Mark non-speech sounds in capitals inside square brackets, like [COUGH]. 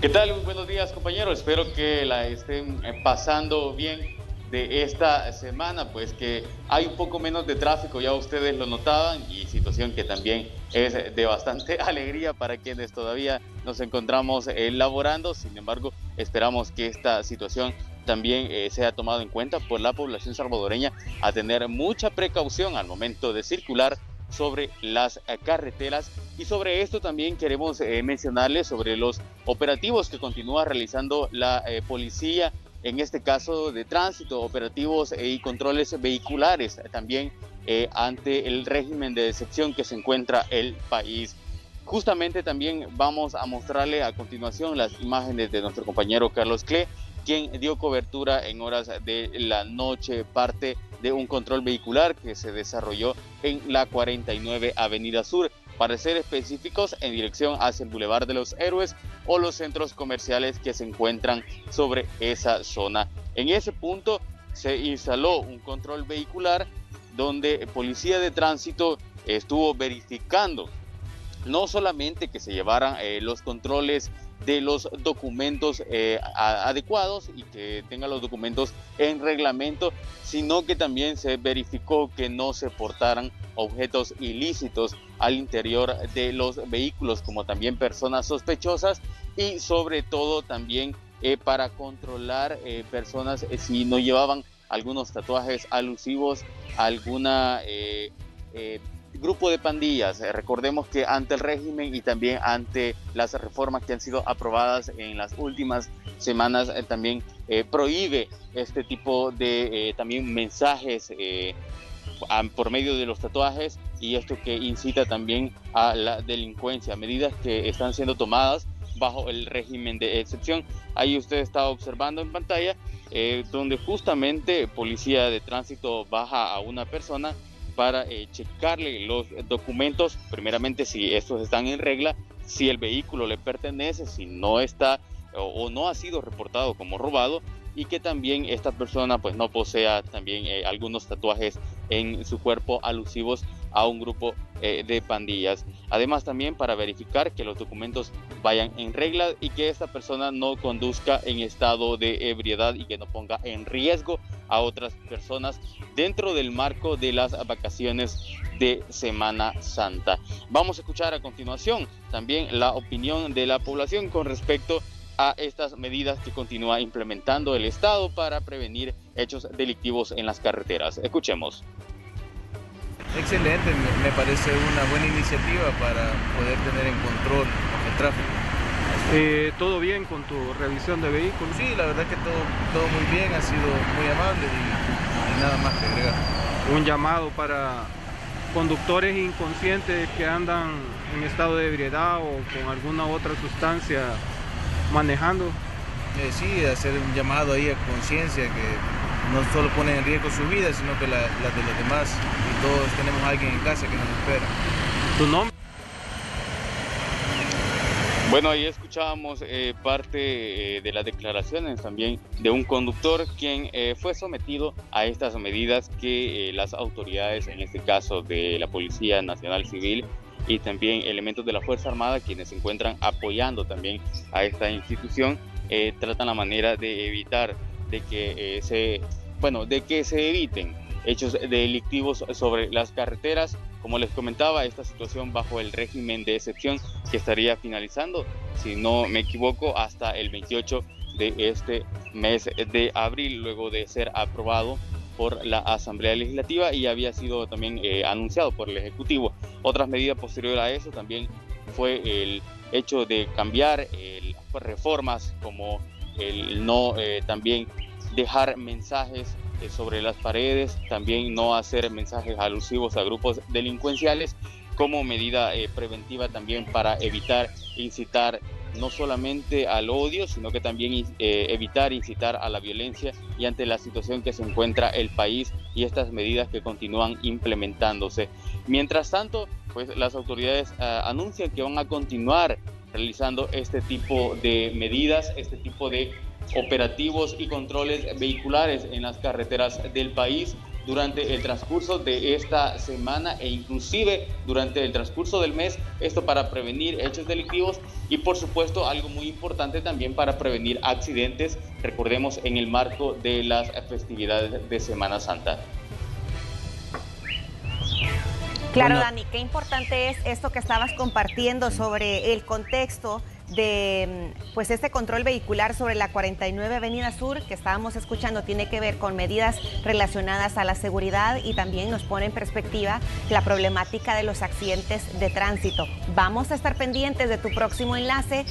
¿Qué tal? Muy buenos días compañeros, espero que la estén eh, pasando bien de esta semana, pues que hay un poco menos de tráfico, ya ustedes lo notaban, y situación que también es de bastante [LAUGHS] alegría para quienes todavía nos encontramos elaborando, sin embargo esperamos que esta situación también eh, sea tomado en cuenta por la población salvadoreña a tener mucha precaución al momento de circular sobre las eh, carreteras y sobre esto también queremos eh, mencionarles sobre los operativos que continúa realizando la eh, policía, en este caso de tránsito, operativos y controles vehiculares también ante el régimen de excepción que se encuentra el país. Justamente también vamos a mostrarle a continuación las imágenes de nuestro compañero Carlos Cle, quien dio cobertura en horas de la noche, parte de un control vehicular que se desarrolló en la 49 Avenida Sur, para ser específicos en dirección hacia el Boulevard de los Héroes o los centros comerciales que se encuentran sobre esa zona. En ese punto se instaló un control vehicular donde Policía de Tránsito estuvo verificando no solamente que se llevaran eh, los controles de los documentos eh, adecuados y que tenga los documentos en reglamento, sino que también se verificó que no se portaran objetos ilícitos al interior de los vehículos, como también personas sospechosas y sobre todo también eh, para controlar personas si no llevaban algunos tatuajes alusivos a alguna grupo de pandillas. Eh, recordemos que ante el régimen y también ante las reformas que han sido aprobadas en las últimas semanas, eh, también eh, prohíbe este tipo de también mensajes por medio de los tatuajes y esto que incita también a la delincuencia, medidas que están siendo tomadas bajo el régimen de excepción. Ahí usted está observando en pantalla donde justamente policía de tránsito baja a una persona para eh, checarle los documentos, primeramente si estos están en regla, si el vehículo le pertenece, si no está o, no ha sido reportado como robado y que también esta persona pues no posea también eh, algunos tatuajes en su cuerpo alusivos a un grupo eh, de pandillas. Además también para verificar que los documentos vayan en regla y que esta persona no conduzca en estado de ebriedad y que no ponga en riesgo a otras personas dentro del marco de las vacaciones de Semana Santa. Vamos a escuchar a continuación también la opinión de la población con respecto a estas medidas que continúa implementando el Estado para prevenir hechos delictivos en las carreteras. Escuchemos. Excelente, me parece una buena iniciativa para poder tener en control el tráfico. Eh, ¿Todo bien con tu revisión de vehículos? Sí, la verdad que todo, todo muy bien, ha sido muy amable y, nada más que agregar. Un llamado para conductores inconscientes que andan en estado de ebriedad o con alguna otra sustancia manejando. Eh, sí, hacer un llamado ahí a conciencia que no solo ponen en riesgo su vida, sino que la, de los demás. Y todos tenemos a alguien en casa que nos espera. ¿Tu nombre? Bueno, ahí escuchábamos eh, parte eh, de las declaraciones también de un conductor quien eh, fue sometido a estas medidas que las autoridades, en este caso de la Policía Nacional Civil y también elementos de la Fuerza Armada, quienes se encuentran apoyando también a esta institución, tratan la manera de evitar de que se bueno, de que se eviten hechos delictivos sobre las carreteras. Como les comentaba, esta situación bajo el régimen de excepción que estaría finalizando, si no me equivoco, hasta el 28 de este mes de abril, luego de ser aprobado por la Asamblea Legislativa y había sido también eh, anunciado por el Ejecutivo. Otras medidas posteriores a eso también fue el hecho de cambiar reformas como el no eh, también dejar mensajes eh, sobre las paredes, también no hacer mensajes alusivos a grupos delincuenciales como medida eh, preventiva también para evitar incitar no solamente al odio, sino que también eh, evitar incitar a la violencia y ante la situación que se encuentra el país y estas medidas que continúan implementándose. Mientras tanto, pues las autoridades anuncian que van a continuar realizando este tipo de medidas, este tipo de operativos y controles vehiculares en las carreteras del país, durante el transcurso de esta semana e inclusive durante el transcurso del mes, esto para prevenir hechos delictivos y por supuesto algo muy importante también para prevenir accidentes, recordemos en el marco de las festividades de Semana Santa. Claro, Dani, qué importante es esto que estabas compartiendo sobre el contexto de pues este control vehicular sobre la 49 Avenida Sur que estábamos escuchando tiene que ver con medidas relacionadas a la seguridad y también nos pone en perspectiva la problemática de los accidentes de tránsito. Vamos a estar pendientes de tu próximo enlace.